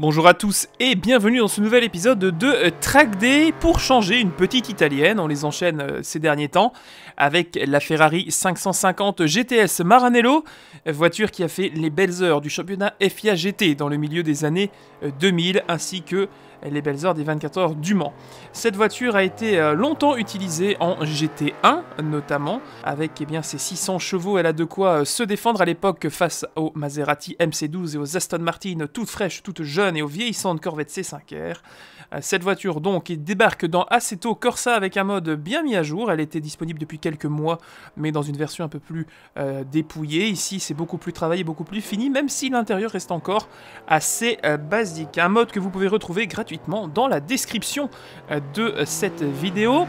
Bonjour à tous et bienvenue dans ce nouvel épisode de euh, Track Day pour changer une petite italienne. On les enchaîne euh, ces derniers temps avec la Ferrari 550 GTS Maranello, voiture qui a fait les belles heures du championnat FIA GT dans le milieu des années 2000 euh, ainsi que les belles heures des 24 heures du Mans. Cette voiture a été longtemps utilisée en GT1 notamment, avec eh bien, ses 600 chevaux, elle a de quoi se défendre à l'époque face aux Maserati MC12 et aux Aston Martin toutes fraîches, toutes jeunes et aux vieillissantes Corvette C5R. Euh, cette voiture donc débarque dans Assetto Corsa avec un mode bien mis à jour. Elle était disponible depuis quelques mois, mais dans une version un peu plus euh, dépouillée. Ici, c'est beaucoup plus travaillé, beaucoup plus fini, même si l'intérieur reste encore assez euh, basique. Un mode que vous pouvez retrouver gratuitement dans la description de cette vidéo.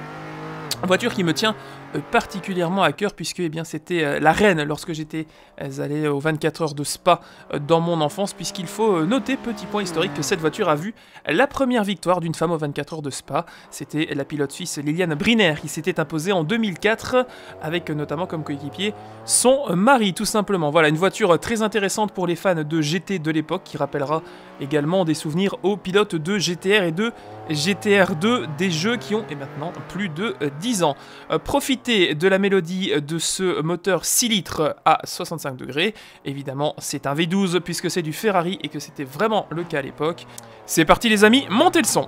Voiture qui me tient particulièrement à cœur puisque eh bien c'était euh, la reine lorsque j'étais euh, allé aux 24 heures de Spa dans mon enfance puisqu'il faut noter petit point historique que cette voiture a vu la première victoire d'une femme aux 24 heures de Spa. C'était la pilote suisse Liliane Briner. Qui s'était imposée en 2004 avec notamment comme coéquipier son mari tout simplement. Voilà une voiture très intéressante pour les fans de GT de l'époque qui rappellera également des souvenirs aux pilotes de GTR et de GTR2 des jeux qui ont et maintenant plus de 10 ans. Profitez de la mélodie de ce moteur 6 litres à 65 degrés. Évidemment, c'est un V12 puisque c'est du Ferrari et que c'était vraiment le cas à l'époque. C'est parti les amis, montez le son